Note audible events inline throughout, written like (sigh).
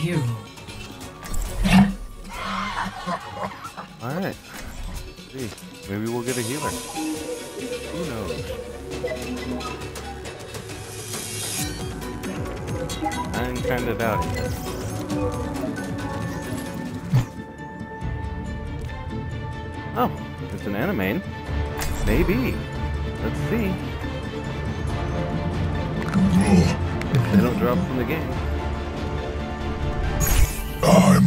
hero. Alright. Maybe we'll get a healer. Who knows? I'm kinda doubting. Oh, it's an animane. Maybe. Let's see. They don't drop from the game.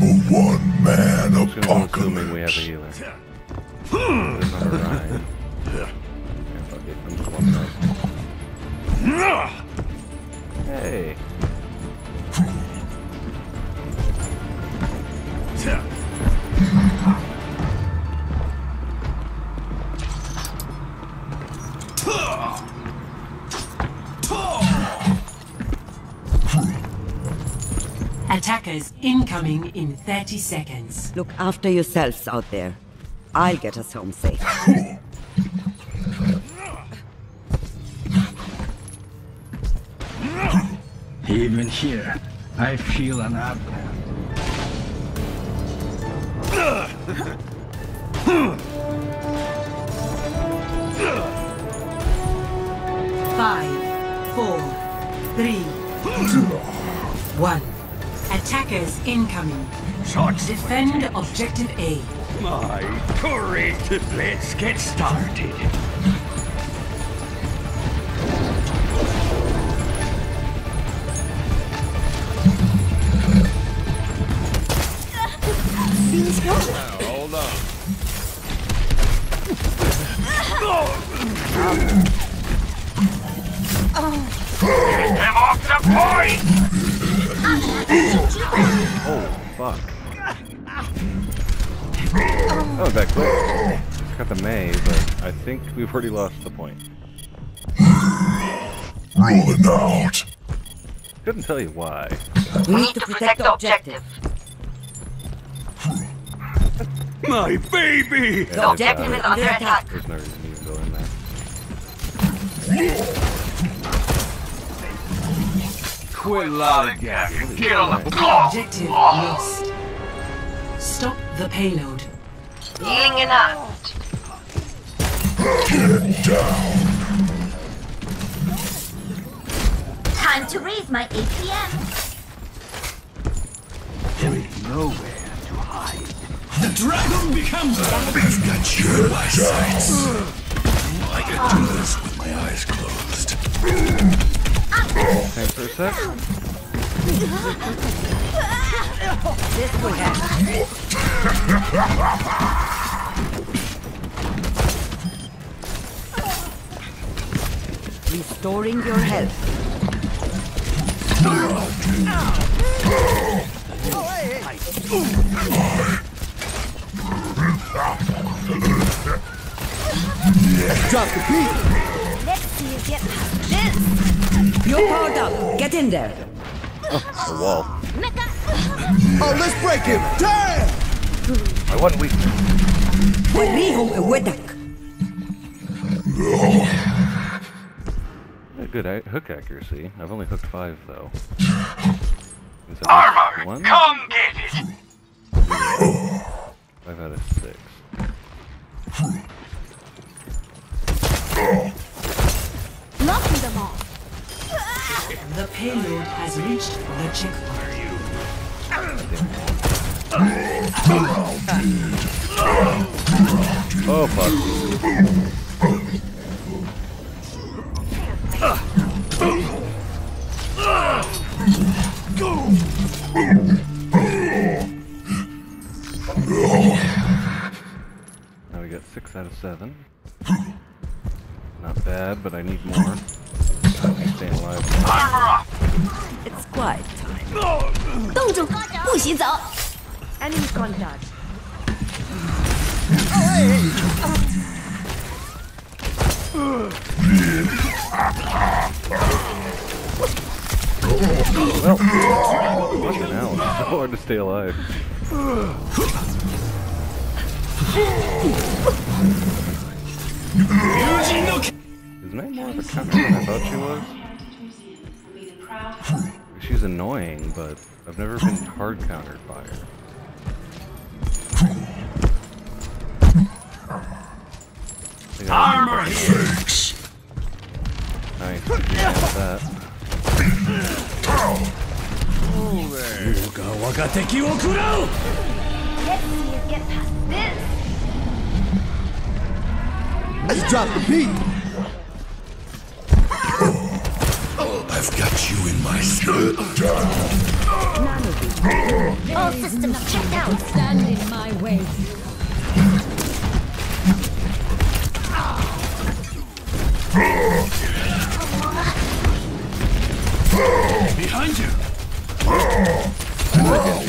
I'm a one-man I'm assuming we have a apocalypse. healer. There's Ryan. Yeah, hmm. fuck it. I'm just walking up. Hey. Attackers incoming in 30 seconds. Look after yourselves out there. I'll get us home safe. Even here, I feel an absence. Five, four, three, two, one. Attackers incoming. Shots Defend objective A. my courage. Let's get started. Hold on. Oh. Get Them off the point! Oh, fuck. Oh, that quick. Got the Mei, but I think we've already lost the point. Rolling out. Couldn't tell you why. We need to protect the objective. My baby! Yeah, Objective is under attack. There's no reason to even go in there. Quit lollygagging. on the Objective lost. Stop the payload. Healing enhanced. Get down. Time to raise my APM. There is nowhere to hide. The dragon becomes zombies. got you in my sights. I can do this with my eyes closed. Thanks for a sec. This will help. Restoring your health. Let's see you get past this. You're powered up. Get in there. A wall. Mecha. Oh, let's break him! Damn! I wasn't weak. Riho Ewedak. Yeah, Good hook accuracy. I've only hooked five though. Is that Armor, one? come get it! Five out of six. The payload has reached the checkpoint. Oh fuck. Now we got six out of seven. Not bad, but I need more. Staying alive. Armor up! It's quiet time. 冻住，不许走。 Enemy contact. Well, fucking hell, it's (laughs) so hard to stay alive. Is May more of a counter than I thought she was? annoying, but I've never been hard countered by her. Armor Thanks. Nice. That. Yuga waka teki wo kurou! Let's see you get past this! Let's drop the beat! I've got you in my sight. All systems checked out. Stand in my way. Behind you. I'm gonna have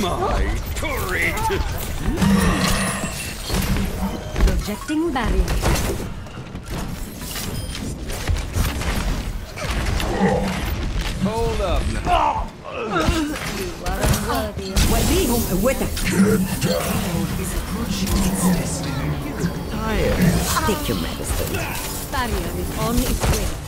My turret! Projecting barrier. Hold up now. You are unworthy of Is approaching its destiny. Tired. Your medicine. Barrier is on its way.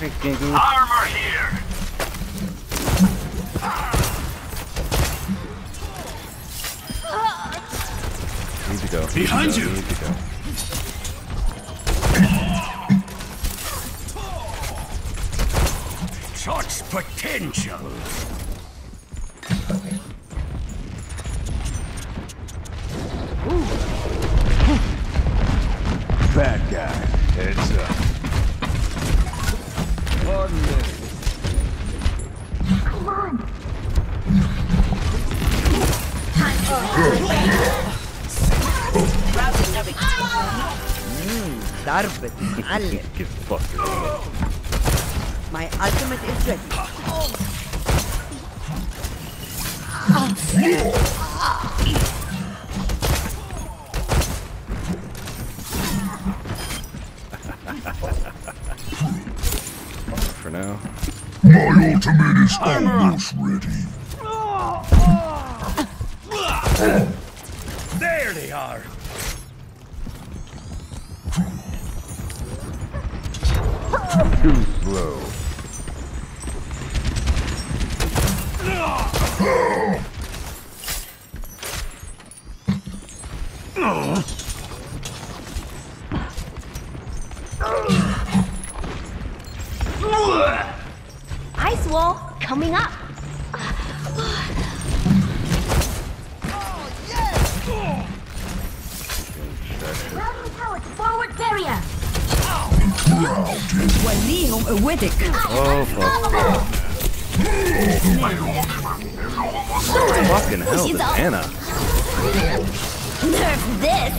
Armor here. Need to go. Behind you. Need to go. Such potential. guy. Heads up. Come on. ضربة (laughs) معلم Get fucked. My ultimate is ready. For now. My ultimate is almost ready. There they are. Too slow. Ice wall coming up. Routing tower to forward barrier. وليهم قوتك Oh fuck. Fucking hell, She's this up. Anna. Nerf this.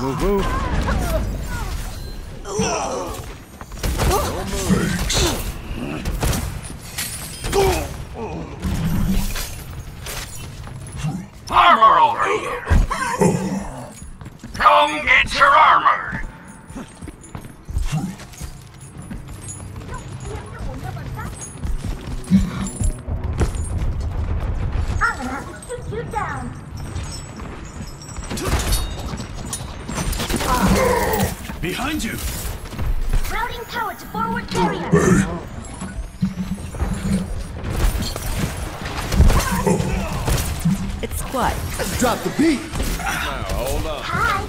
Move, move. Armor over here. Come get your armor. Behind you. Let's drop the beat. Hi.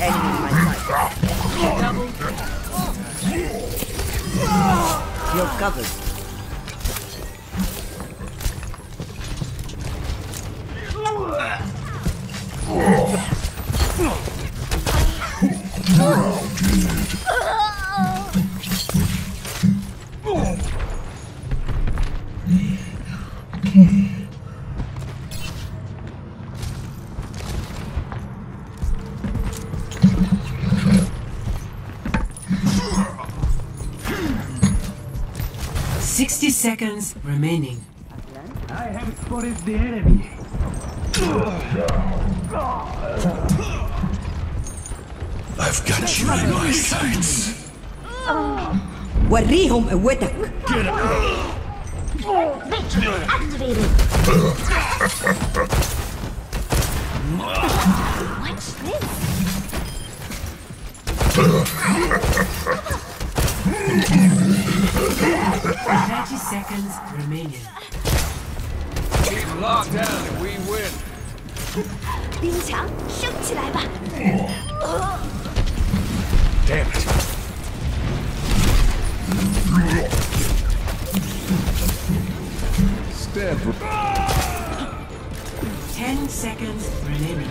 Enemy in my sight. You're covered. Sixty seconds remaining. I have spotted the enemy. I've got you in my sights. وريهم قوتك Victory activated. What's this? Thirty seconds remaining. Locked down and we win. 冰强，升起来吧！ Damn it. Step. Ten seconds remaining.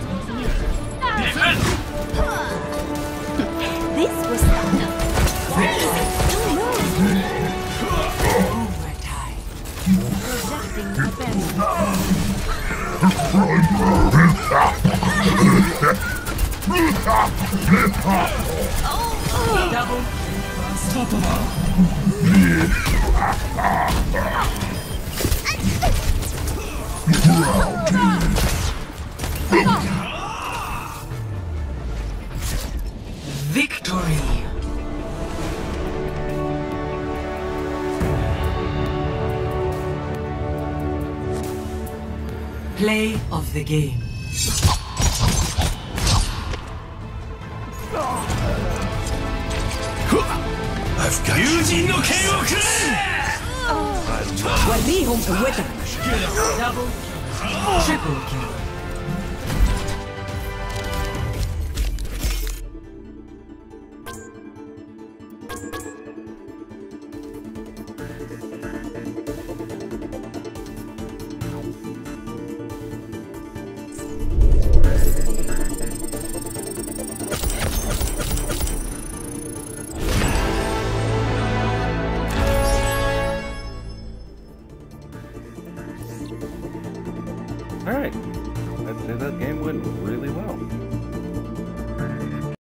This was Overtime. Victory. Play of the game. I've got you. Well, me home to Double, triple kill.